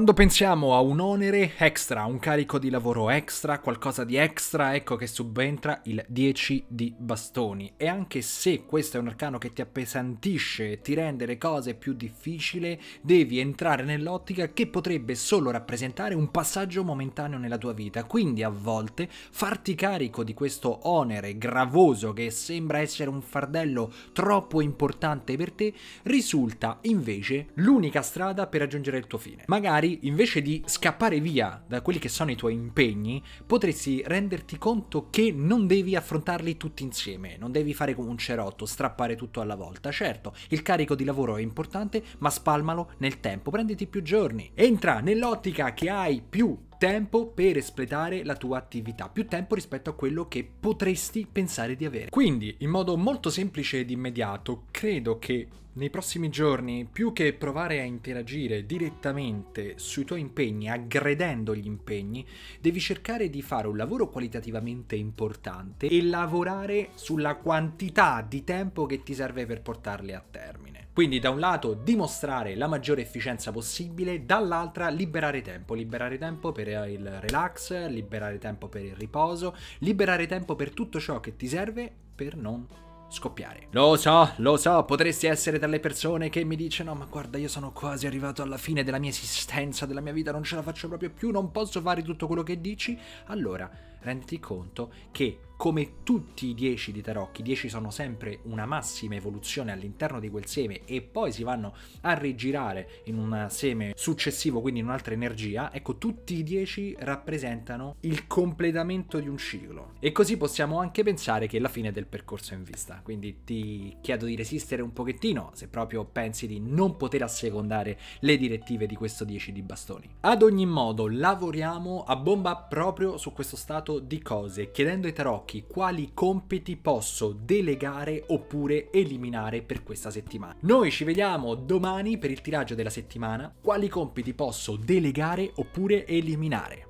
Quando pensiamo a un onere extra, un carico di lavoro extra, qualcosa di extra, ecco che subentra il 10 di bastoni. E anche se questo è un arcano che ti appesantisce e ti rende le cose più difficili, devi entrare nell'ottica che potrebbe solo rappresentare un passaggio momentaneo nella tua vita. Quindi a volte farti carico di questo onere gravoso che sembra essere un fardello troppo importante per te risulta invece l'unica strada per raggiungere il tuo fine. Magari invece di scappare via da quelli che sono i tuoi impegni, potresti renderti conto che non devi affrontarli tutti insieme, non devi fare come un cerotto, strappare tutto alla volta. Certo, il carico di lavoro è importante, ma spalmalo nel tempo, prenditi più giorni. Entra nell'ottica che hai più tempo per espletare la tua attività, più tempo rispetto a quello che potresti pensare di avere. Quindi, in modo molto semplice ed immediato, credo che nei prossimi giorni, più che provare a interagire direttamente sui tuoi impegni, aggredendo gli impegni, devi cercare di fare un lavoro qualitativamente importante e lavorare sulla quantità di tempo che ti serve per portarli a termine. Quindi da un lato dimostrare la maggiore efficienza possibile, dall'altra liberare tempo, liberare tempo per il relax, liberare tempo per il riposo, liberare tempo per tutto ciò che ti serve per non scoppiare. Lo so, lo so, potresti essere delle persone che mi dicono ma guarda io sono quasi arrivato alla fine della mia esistenza, della mia vita, non ce la faccio proprio più, non posso fare tutto quello che dici. Allora, renditi conto che come tutti i 10 di tarocchi, i 10 sono sempre una massima evoluzione all'interno di quel seme e poi si vanno a rigirare in un seme successivo, quindi in un'altra energia, ecco tutti i 10 rappresentano il completamento di un ciclo. E così possiamo anche pensare che la fine del percorso è in vista. Quindi ti chiedo di resistere un pochettino se proprio pensi di non poter assecondare le direttive di questo 10 di bastoni. Ad ogni modo, lavoriamo a bomba proprio su questo stato di cose, chiedendo ai tarocchi quali compiti posso delegare oppure eliminare per questa settimana. Noi ci vediamo domani per il tiraggio della settimana, quali compiti posso delegare oppure eliminare.